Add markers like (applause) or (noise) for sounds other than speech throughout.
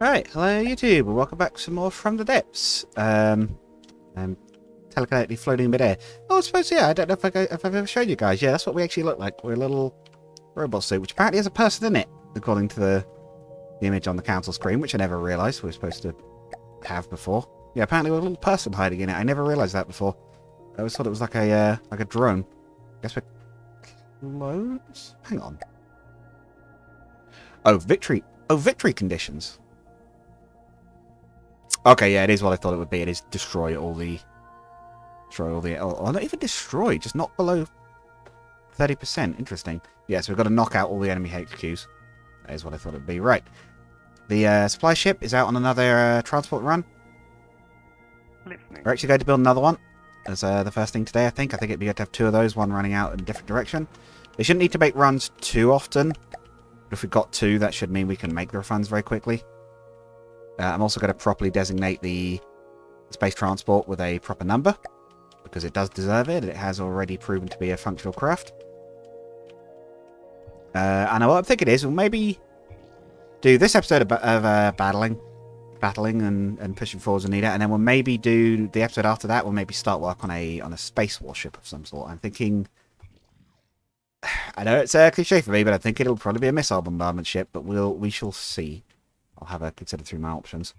Right, hello YouTube, and welcome back to some more From the Depths. Um, I'm telekinetically floating in midair. Oh, I suppose, yeah, I don't know if, I, if I've ever shown you guys. Yeah, that's what we actually look like. We're a little robot suit, which apparently has a person in it, according to the, the image on the council screen, which I never realised we were supposed to have before. Yeah, apparently we're a little person hiding in it. I never realised that before. I always thought it was like a, uh, like a drone. Guess we're close? Hang on. Oh, victory. Oh, victory conditions. Okay, yeah, it is what I thought it would be. It is destroy all the... Destroy all the... Oh, oh not even destroy, just not below 30%. Interesting. Yeah, so we've got to knock out all the enemy HQs. That is what I thought it would be. Right. The uh, supply ship is out on another uh, transport run. Listening. We're actually going to build another one as uh, the first thing today, I think. I think it'd be good to have two of those, one running out in a different direction. They shouldn't need to make runs too often. But if we've got two, that should mean we can make the runs very quickly. Uh, I'm also going to properly designate the space transport with a proper number, because it does deserve it. It has already proven to be a functional craft. Uh, and what I'm thinking is, we'll maybe do this episode of, of uh, battling, battling and, and pushing forwards Anita, and then we'll maybe do the episode after that. We'll maybe start work on a on a space warship of some sort. I'm thinking. (sighs) I know it's a cliche for me, but I think it'll probably be a missile bombardment ship. But we'll we shall see. I'll have a consider through my options.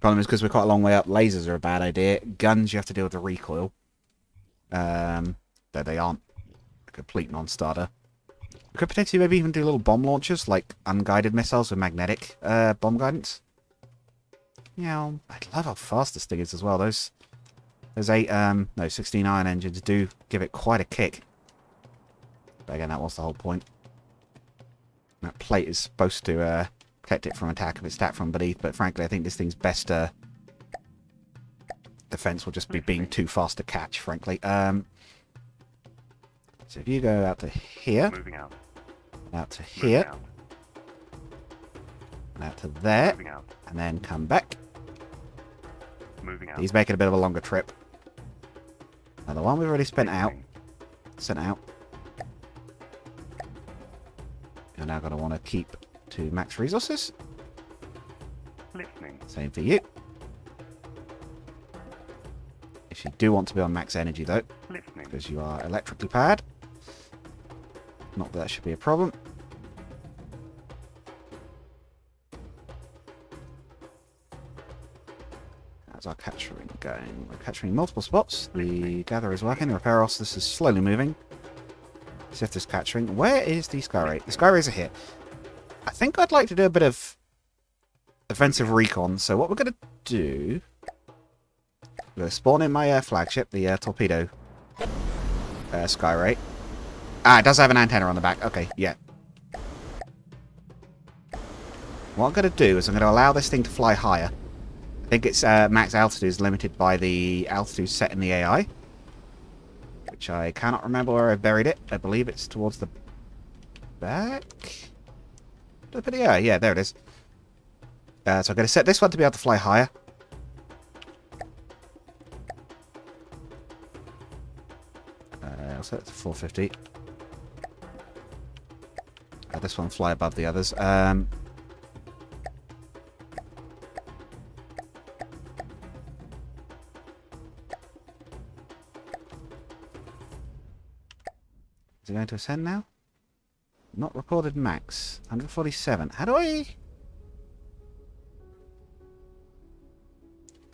Problem is because we're quite a long way up, lasers are a bad idea. Guns, you have to deal with the recoil. Um, though they aren't a complete non-starter. We could potentially maybe even do little bomb launchers, like unguided missiles with magnetic uh, bomb guidance. Yeah, I'd love how fast this thing is as well. Those, those eight, um, no, 16 iron engines do give it quite a kick. But again, that was the whole point. That plate is supposed to uh, protect it from attack if it's attacked from beneath, but frankly, I think this thing's best uh, defense will just be being too fast to catch, frankly. Um, so if you go out to here, Moving out. out to Moving here, out. and out to there, out. and then come back. Moving out. He's making a bit of a longer trip. Now the one we've already spent out, sent out. You're now going to want to keep to max resources. Listening. Same for you. If you do want to be on max energy though, Listening. because you are electrically powered. Not that that should be a problem. How's our capturing going? We're capturing multiple spots. The gather is working. The repairos, this is slowly moving. Sift is capturing. Where is the sky ray? The sky rays are here. I think I'd like to do a bit of offensive recon. So what we're going to do... We're to spawn in my uh, flagship, the uh, torpedo uh, Skyray. Ah, it does have an antenna on the back. Okay, yeah. What I'm going to do is I'm going to allow this thing to fly higher. I think its uh, max altitude is limited by the altitude set in the AI. Which I cannot remember where I buried it. I believe it's towards the back. It? Yeah, yeah, there it is. Uh, so I'm going to set this one to be able to fly higher. Uh, I'll set it to 450. Uh, this one fly above the others. Um, is it going to ascend now? Not recorded max. 147. How do I...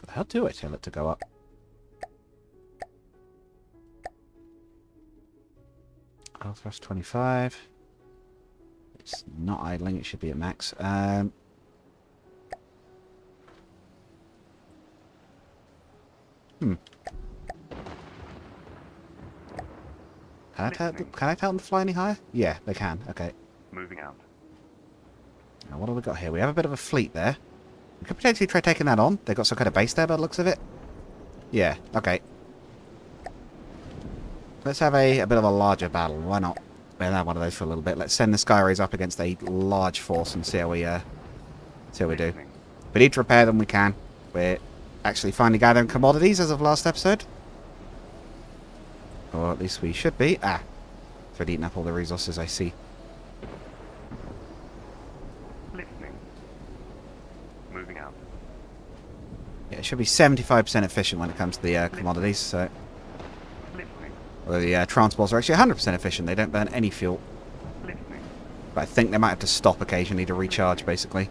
How do I tell it to go up? I'll thrust 25. It's not idling, it should be at max. Um, hmm. I, tell, can I tell them to fly any higher? Yeah, they can. Okay. Moving out. Now, what have we got here? We have a bit of a fleet there. We could potentially try taking that on. They've got some kind of base there by the looks of it. Yeah, okay. Let's have a, a bit of a larger battle. Why not? We'll have one of those for a little bit. Let's send the Sky Rays up against a large force and see how we uh, see how we do. We need to repair them, we can. We're actually finally gathering commodities as of last episode. Or at least we should be. Ah, they've eaten up all the resources I see. Listening. Moving out. Yeah, it should be 75% efficient when it comes to the uh, commodities. So, Listening. well, the uh, transports are actually 100% efficient. They don't burn any fuel. Listening. But I think they might have to stop occasionally to recharge, basically.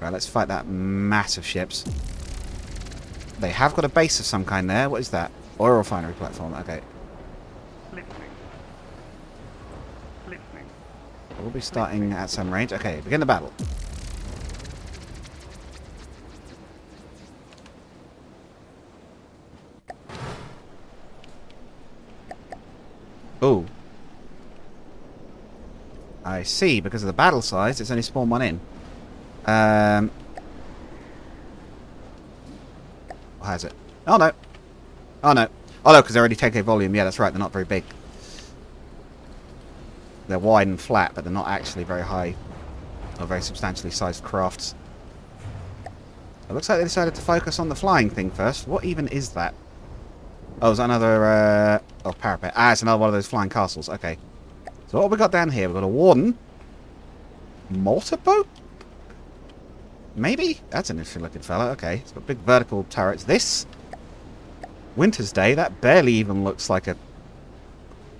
Right, let's fight that mass of ships. They have got a base of some kind there. What is that? Oil refinery platform. Okay. We'll be starting at some range. Okay, begin the battle. Oh. I see, because of the battle size, it's only spawned one in. Um. How is it? Oh no. Oh no. Oh no, because they're already 10k volume. Yeah, that's right, they're not very big. They're wide and flat, but they're not actually very high or very substantially sized crafts. It looks like they decided to focus on the flying thing first. What even is that? Oh, is that another... Uh, oh, parapet. Ah, it's another one of those flying castles. Okay. So what have we got down here? We've got a warden. Motorboat? Maybe? That's an interesting looking fella. Okay. It's got big vertical turrets. This... Winter's Day, that barely even looks like a...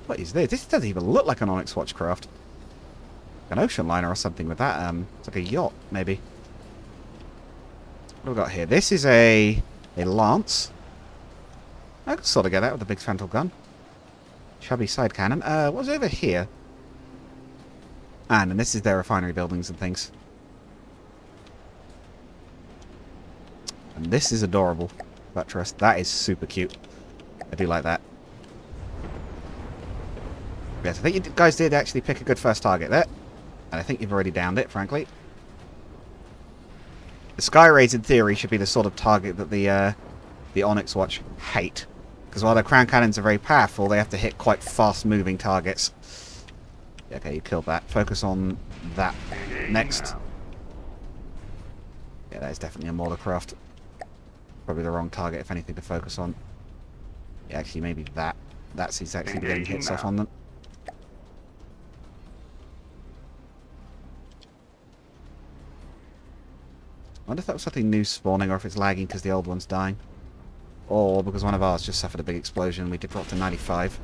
What is this? This doesn't even look like an Onyx Watchcraft. An ocean liner or something with that. Um, It's like a yacht, maybe. What have we got here? This is a... A lance. I can sort of get that with a big frontal gun. Chubby side cannon. Uh, what's over here? And, and this is their refinery buildings and things. And this is adorable. Buttress. That is super cute. I do like that. Yes, I think you guys did actually pick a good first target there. And I think you've already downed it, frankly. The Sky Rays, in theory, should be the sort of target that the uh, the Onyx Watch hate. Because while their crown cannons are very powerful, they have to hit quite fast-moving targets. Okay, you killed that. Focus on that next. Yeah, that is definitely a Mordercraft. Probably the wrong target, if anything, to focus on. Yeah, actually, maybe that. That's exactly getting hits off on them. I wonder if that was something new spawning, or if it's lagging because the old one's dying. Or because one of ours just suffered a big explosion and we did drop to 95.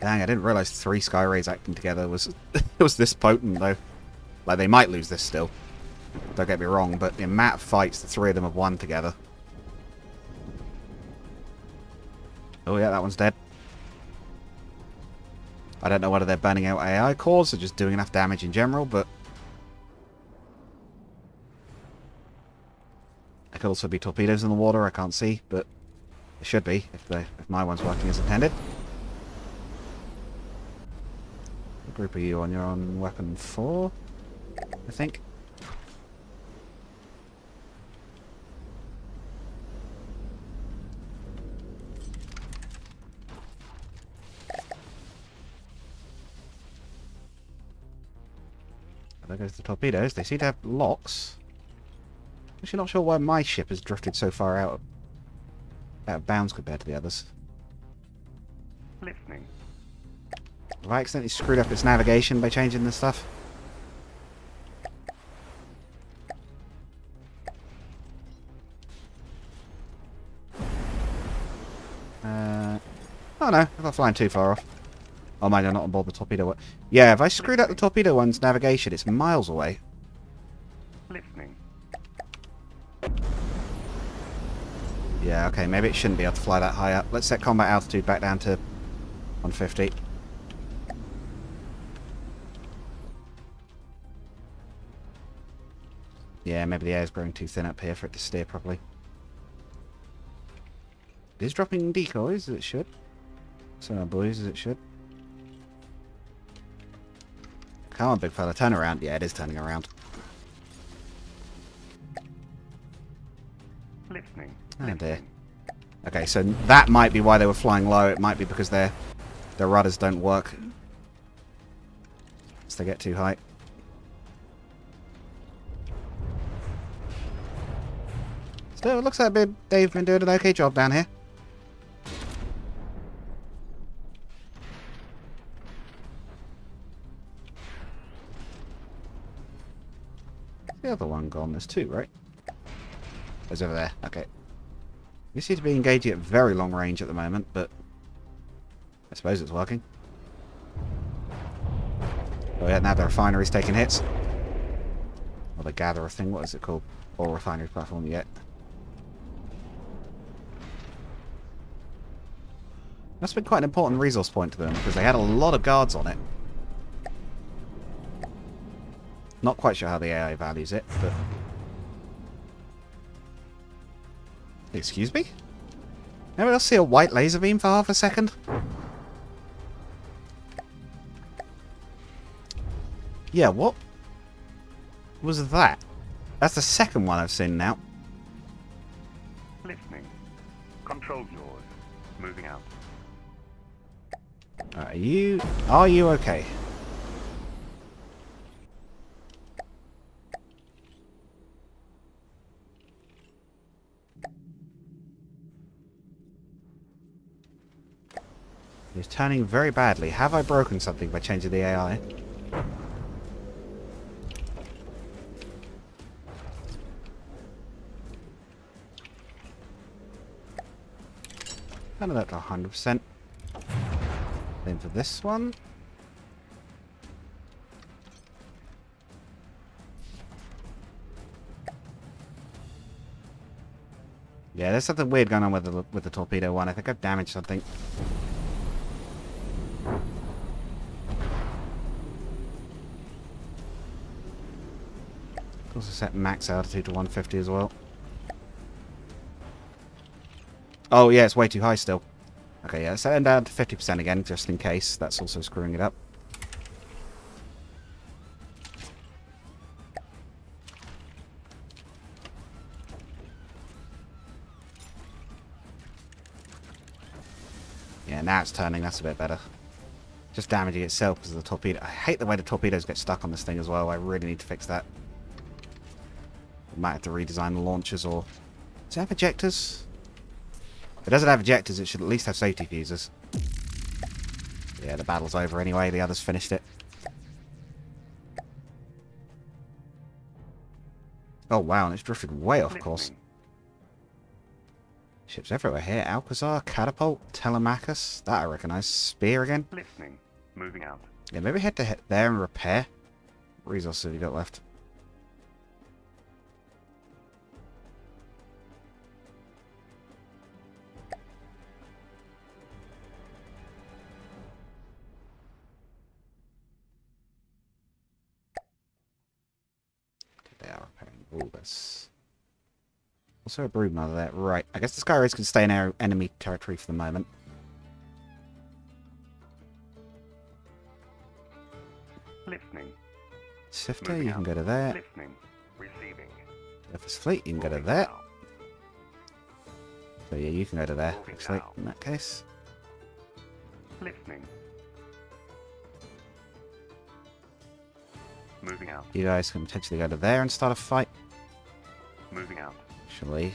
Dang, I didn't realise three Sky Rays acting together was (laughs) was this potent though. Like they might lose this still. Don't get me wrong, but the amount of fights the three of them have won together. Oh yeah, that one's dead. I don't know whether they're burning out AI cores or just doing enough damage in general, but... There could also be torpedoes in the water, I can't see, but... It should be, if, if my one's working as intended. What group are you on? You're on weapon 4, I think. There goes the torpedoes. They seem to have locks. Actually not sure why my ship has drifted so far out out of bounds compared to the others. Listening. Have I accidentally screwed up its navigation by changing this stuff? Uh, oh no, I'm not flying too far off. Oh mind, I'm not on board the torpedo one. Yeah, if I screwed up the torpedo one's navigation, it's miles away. Listening. Yeah, okay, maybe it shouldn't be able to fly that high up. Let's set combat altitude back down to 150. Yeah, maybe the air's growing too thin up here for it to steer properly. It is dropping decoys, as it should. So, boys, as it should. Come on, big fella, turn around. Yeah, it is turning around. Listening. Oh dear. Okay, so that might be why they were flying low. It might be because their their rudders don't work. As they get too high. It looks like they've been doing an okay job down here. The other one gone. There's two, right? There's over there. Okay. You seem to be engaging at very long range at the moment, but I suppose it's working. Oh yeah, now the refinery's taking hits. Or the gatherer thing, what is it called? Or refinery platform yet. Must have been quite an important resource point to them, because they had a lot of guards on it. Not quite sure how the AI values it, but... Excuse me? Anyone else see a white laser beam for half a second? Yeah, what was that? That's the second one I've seen now. Listening. Control yours. Moving out. Are you... Are you okay? He's turning very badly. Have I broken something by changing the AI? None of that 100%. Then for this one. Yeah, there's something weird going on with the with the torpedo one. I think I've damaged something. Also set max altitude to 150 as well. Oh yeah, it's way too high still. Okay, yeah, set it down to 50% again, just in case. That's also screwing it up. Yeah, now it's turning. That's a bit better. Just damaging itself because of the torpedo. I hate the way the torpedoes get stuck on this thing as well. I really need to fix that. Might have to redesign the launchers or... Does it have ejectors? If it doesn't have ejectors, it should at least have safety fuses. Yeah, the battle's over anyway. The others finished it. Oh, wow, and it's drifted way off course. Ships everywhere here. Alcazar, Catapult, Telemachus. That I recognise. Spear again. Listening. Moving out. Yeah, maybe head to hit there and repair. Resources have you got left? All this. Also a broodmother there. Right. I guess the Sky Rays can stay in our enemy territory for the moment. Listening. Sifter, Moving you can out. go to there. Listening. Receiving. Surface Fleet, you can go to Moving there. out. So yeah, you can go to there, Moving actually, out. in that case. Listening. Moving out. You guys can potentially go to there and start a fight. Moving out. Actually,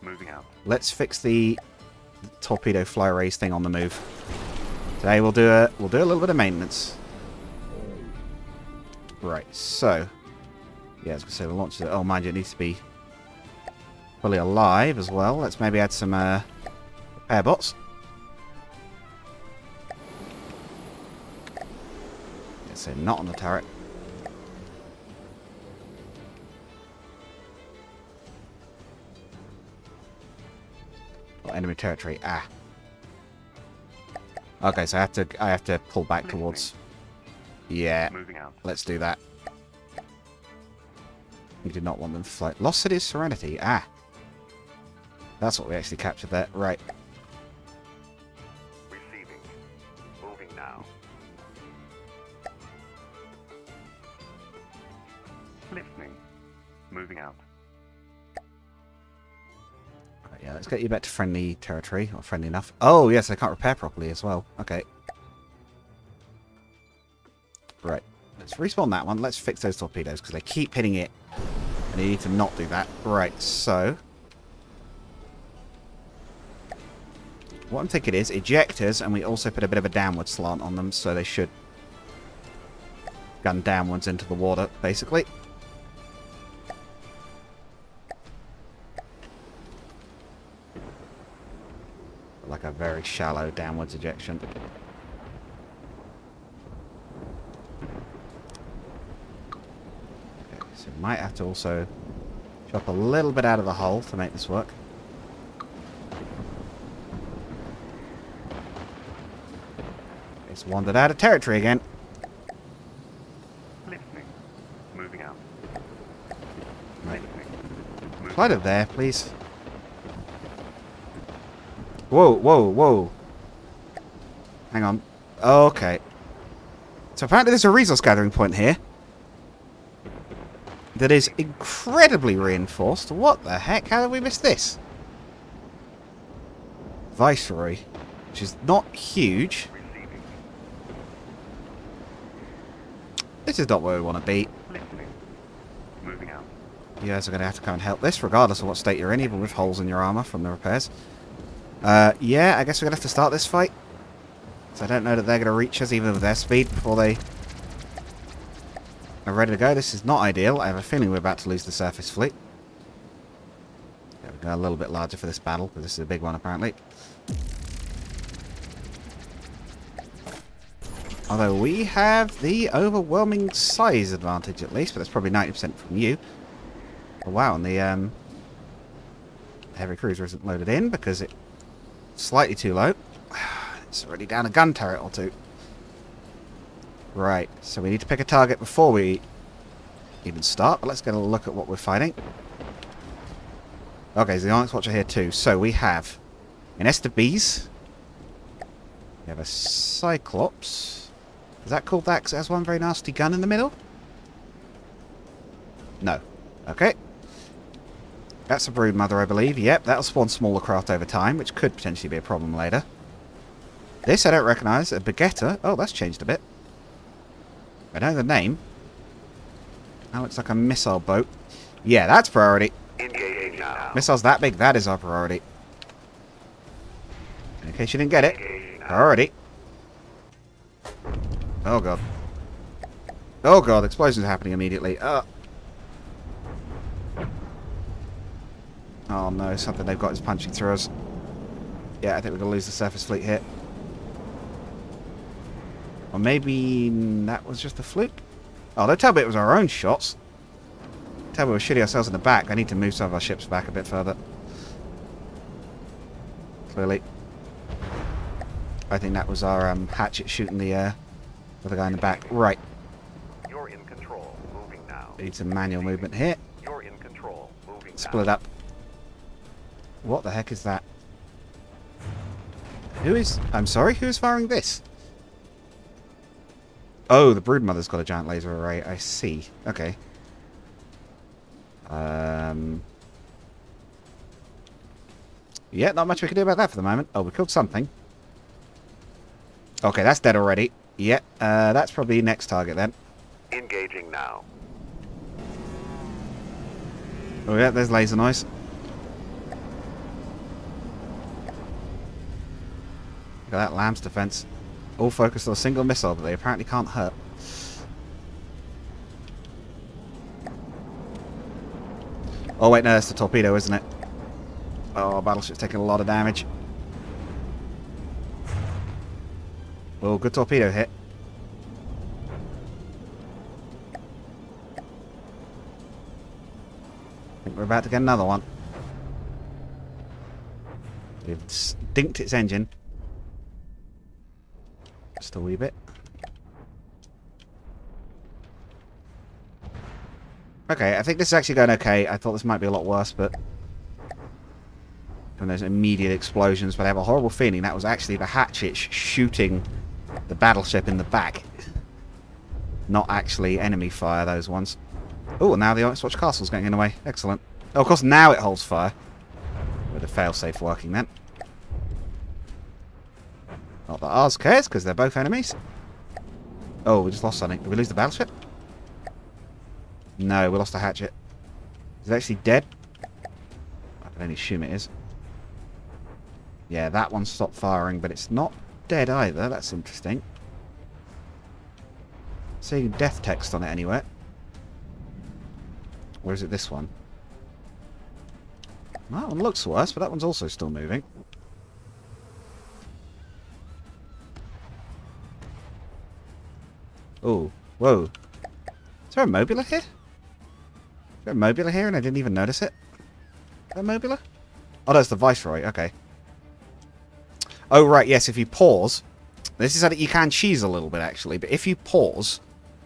Moving out. let's fix the torpedo fly rays thing on the move. Today we'll do a we'll do a little bit of maintenance. Right, so yeah, I was gonna say the launch. Oh, mind you, it needs to be fully alive as well. Let's maybe add some uh, repair bots. Let's say not on the turret. Enemy territory. Ah. Okay, so I have to I have to pull back towards. Yeah, Moving out. let's do that. We did not want them to fly. Lost City's Serenity. Ah. That's what we actually captured there. Right. get you back to friendly territory, or friendly enough. Oh, yes, I can't repair properly as well. Okay. Right. Let's respawn that one. Let's fix those torpedoes, because they keep hitting it. And you need to not do that. Right, so... What I'm thinking is ejectors, and we also put a bit of a downward slant on them, so they should gun downwards into the water, basically. Like a very shallow downwards ejection. Okay, so we might have to also chop a little bit out of the hole to make this work. It's wandered out of territory again. Listening. Moving out. Right. Moving there, please. Whoa, whoa, whoa. Hang on. Okay. So apparently there's a resource gathering point here. That is incredibly reinforced. What the heck? How did we miss this? Viceroy. Which is not huge. This is not where we want to be. You guys are going to have to come and help this, regardless of what state you're in, even with holes in your armor from the repairs. Uh, yeah, I guess we're going to have to start this fight. So I don't know that they're going to reach us, even with their speed, before they are ready to go. This is not ideal. I have a feeling we're about to lose the surface fleet. Yeah, we go a little bit larger for this battle, but this is a big one, apparently. Although we have the overwhelming size advantage, at least, but that's probably 90% from you. Oh, wow, and the um, heavy cruiser isn't loaded in because it's slightly too low. (sighs) It's already down a gun turret or two. Right, so we need to pick a target before we even start, but let's get a look at what we're fighting. Okay, so the Onyx Watcher here too. So we have an Esther Bees. We have a Cyclops. Is that called that 'cause it has one very nasty gun in the middle? No. Okay. That's a brood mother, I believe. Yep, that'll spawn smaller craft over time, which could potentially be a problem later. This I don't recognise. A Bagetta. Oh, that's changed a bit. I know the name. That looks like a missile boat. Yeah, that's priority. Missiles that big, that is our priority. In case you didn't get it, priority. Oh god. Oh god, explosions happening immediately. Uh. Oh no, something they've got is punching through us. Yeah, I think we're going to lose the surface fleet here. Or maybe that was just a fluke? Oh, don't tell me it was our own shots. Tell me we're shooting ourselves in the back. I need to move some of our ships back a bit further. Clearly. I think that was our um, hatchet shooting the uh, other guy in the back. Right. You're in control. Moving now. Need some manual movement here. You're in control. Moving Split now. up. What the heck is that? Who is... I'm sorry, who is firing this? Oh, the Broodmother's got a giant laser array. I see. Okay. Um... Yeah, not much we can do about that for the moment. Oh, we killed something. Okay, that's dead already. Yeah, uh, that's probably next target then. Engaging now. Oh yeah, there's laser noise. Look at that LAMS defense. All focused on a single missile that they apparently can't hurt. Oh wait, no, that's the torpedo, isn't it? Oh, battleship's taking a lot of damage. Oh, good torpedo hit. I think we're about to get another one. We've stinked its engine. Just a wee bit. Okay, I think this is actually going okay. I thought this might be a lot worse, but... From those immediate explosions, but I have a horrible feeling that was actually the hatchet sh- shooting the battleship in the back. Not actually enemy fire, those ones. Oh, now the Onyx Watch Castle's getting in the way. Excellent. Oh, of course, now it holds fire. With a failsafe working then. Not that ours cares, because they're both enemies. Oh, we just lost something. Did we lose the battleship? No, we lost the hatchet. Is it actually dead? I can only assume it is. Yeah, that one stopped firing, but it's not dead either. That's interesting. Seeing death text on it anywhere. Or is it this one? That one looks worse, but that one's also still moving. Oh, whoa. Is there a Mobula here? Is there a Mobula here and I didn't even notice it? Is that a Mobula? Oh, that's the Viceroy. Okay. Oh, right. Yes, if you pause... This is how you can cheese a little bit, actually. But if you pause...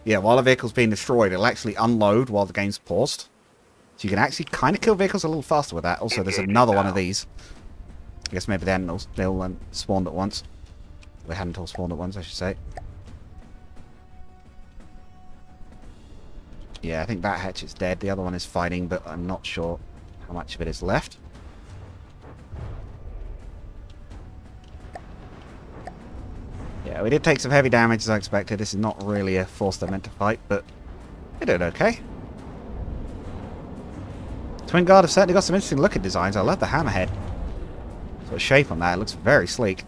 Yeah, while a vehicle's being destroyed, it'll actually unload while the game's paused. So you can actually kind of kill vehicles a little faster with that. Also, there's another one of these. I guess maybe they hadn't all, they all spawned at once. They hadn't all spawned at once, I should say. Yeah, I think that hatch is dead. The other one is fighting, but I'm not sure how much of it is left. Yeah, we did take some heavy damage as I expected. This is not really a force they're meant to fight, but they did okay. Twin Guard have certainly got some interesting looking designs. I love the hammerhead. Sort of shape on that. It looks very sleek.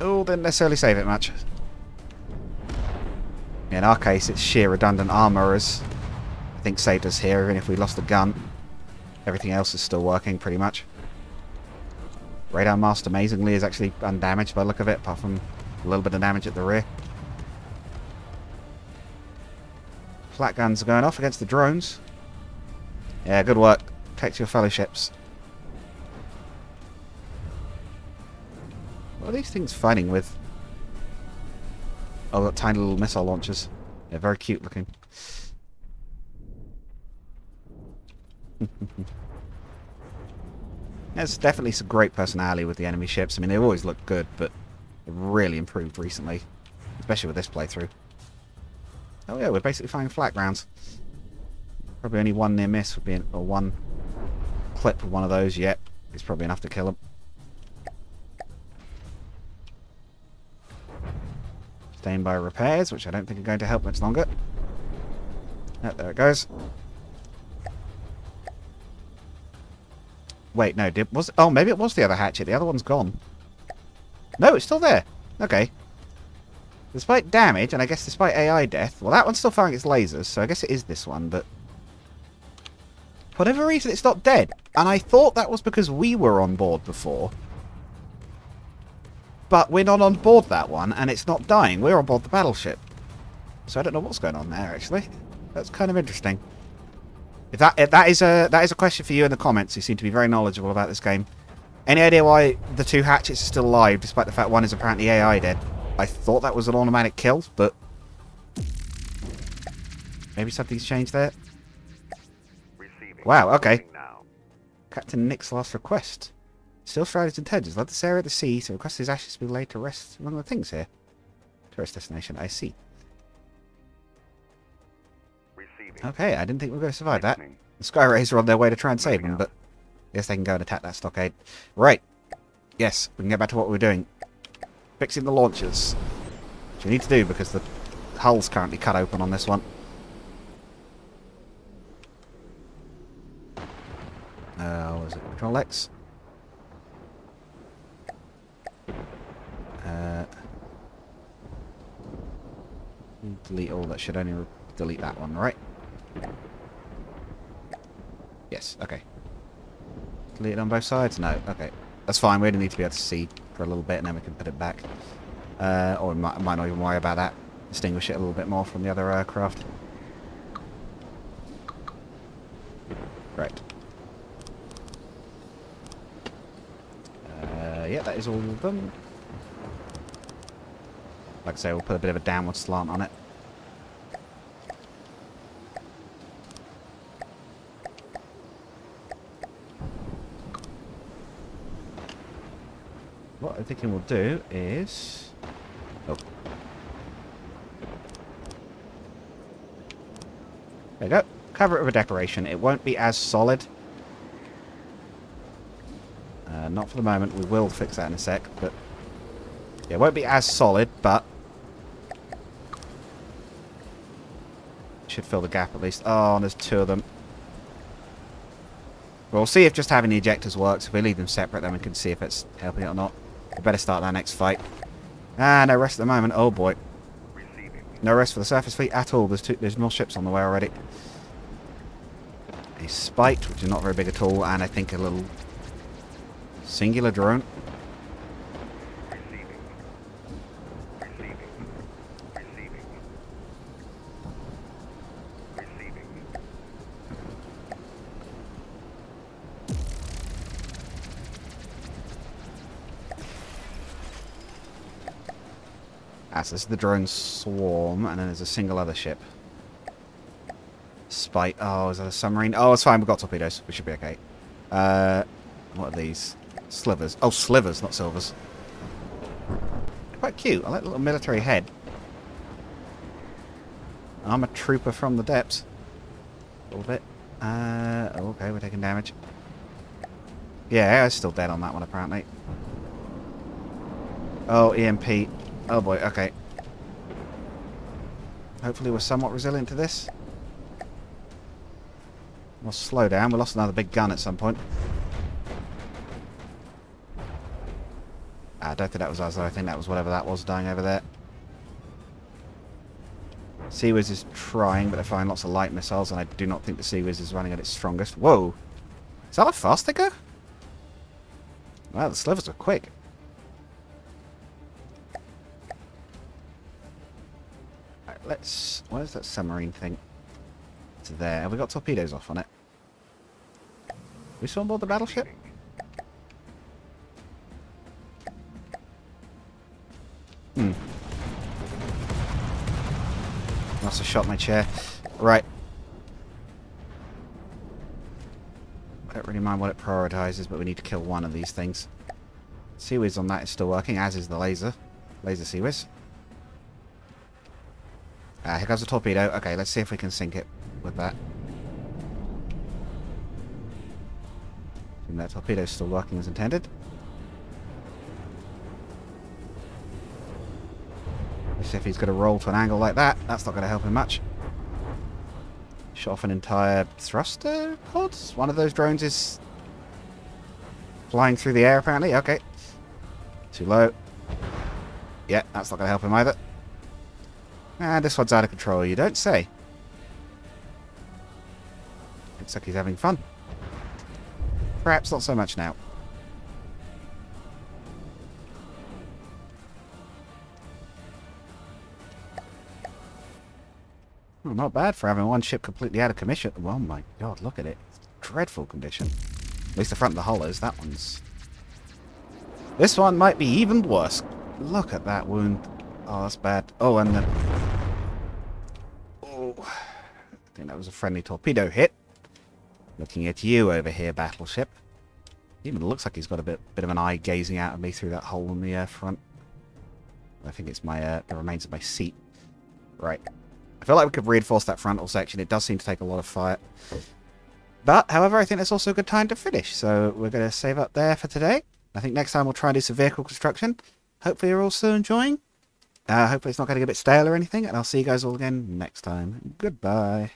Oh, didn't necessarily save it much. In our case, it's sheer redundant armor as I think saved us here, even if we lost the gun. Everything else is still working, pretty much. Radar mast, amazingly, is actually undamaged by the look of it, apart from a little bit of damage at the rear. Flat guns are going off against the drones. Yeah, good work. Protect your fellowships. What are these things fighting with? Oh, tiny little missile launchers. They're very cute looking. (laughs) There's definitely some great personality with the enemy ships. I mean, they've always looked good, but they've really improved recently. Especially with this playthrough. Oh yeah, we're basically finding flat grounds. Probably only one near miss would be, or one clip of one of those yet. It's probably enough to kill them. Staying by repairs, which I don't think are going to help much longer. Oh, there it goes. Wait, no, did was oh maybe it was the other hatchet. The other one's gone. No, it's still there. Okay. Despite damage, and I guess despite AI death, well that one's still firing its lasers, so I guess it is this one, but for whatever reason it's not dead. And I thought that was because we were on board before. But we're not on board that one, and it's not dying. We're on board the battleship. So I don't know what's going on there, actually. That's kind of interesting. If that if that is a that is a question for you in the comments. You seem to be very knowledgeable about this game. Any idea why the two hatchets are still alive, despite the fact one is apparently AI dead? I thought that was an automatic kill, but maybe something's changed there. Receiving. Wow, okay. Captain Nick's last request. Steel Strider's intelligence. Led this area of the sea to request his ashes be laid to rest among the things here. Tourist destination, I see. Receiving. Okay, I didn't think we were going to survive that. The Sky Rays are on their way to try and save out. but I guess they can go and attack that stockade. Right. Yes, we can get back to what we're doing. Fixing the launchers. Which we need to do because the hull's currently cut open on this one. Uh, what was it? Control X? Uh, delete all that should only delete that one, right? Yes, okay. Delete it on both sides? No, okay. That's fine, we only need to be able to see for a little bit and then we can put it back. Uh, or we might, might not even worry about that. Distinguish it a little bit more from the other aircraft. Right. Uh, yeah, that is all done. Like I say, we'll put a bit of a downward slant on it. What I'm thinking we'll do is... Oh. There you go. Cover it with a decoration. It won't be as solid. Uh, not for the moment. We will fix that in a sec, but... Yeah, it won't be as solid, but... Should fill the gap at least. Oh, there's two of them. we'll see if just having the ejectors works. If we leave them separate, then we can see if it's helping it or not. We better start that next fight. Ah, no rest at the moment. Oh boy. No rest for the surface fleet at all. There's two, there's more ships on the way already. A spite, which is not very big at all, and I think a little singular drone. Ah, this is the drone swarm, and then there's a single other ship. Spite. Oh, is that a submarine? Oh, it's fine. We've got torpedoes. We should be okay. Uh, what are these? Slivers. Oh, slivers, not silvers. Quite cute. I like the little military head. I'm a trooper from the depths. A little bit. Uh, oh, okay, we're taking damage. Yeah, I was still dead on that one, apparently. Oh, EMP. Oh boy, okay. Hopefully we're somewhat resilient to this. We'll slow down. We lost another big gun at some point. Ah, I don't think that was us, though. I think that was whatever that was dying over there. CIWS is trying, but they're firing lots of light missiles, and I do not think the CIWS is running at its strongest. Whoa! Is that a fast ticker? Wow, the slivers are quick. Where's that submarine thing? It's there. Have we got torpedoes off on it? We still on board the battleship? Hmm. Must have shot my chair. Right. I don't really mind what it prioritizes, but we need to kill one of these things. CIWS on that is still working, as is the laser. Laser CIWS. Ah, here comes a torpedo. Okay, let's see if we can sink it with that. And that torpedo's still working as intended. Let's see if he's going to roll to an angle like that. That's not going to help him much. Shot off an entire thruster pod? One of those drones is flying through the air apparently. Okay. Too low. Yeah, that's not going to help him either. Ah, this one's out of control, you don't say. Looks like he's having fun. Perhaps not so much now. Well, not bad for having one ship completely out of commission. Oh my god, look at it. Dreadful condition. At least the front of the hull is. That one's... This one might be even worse. Look at that wound. Oh, that's bad. Oh, and the... Oh, I think that was a friendly torpedo hit. Looking at you over here, battleship. Even looks like he's got a bit bit of an eye gazing out at me through that hole in the uh, front. I think it's my uh, the remains of my seat. Right. I feel like we could reinforce that frontal section. It does seem to take a lot of fire. But, however, I think it's also a good time to finish. So we're going to save up there for today. I think next time we'll try and do some vehicle construction. Hopefully you're all enjoying. Uh, hopefully it's not getting a bit stale or anything. And I'll see you guys all again next time. Goodbye.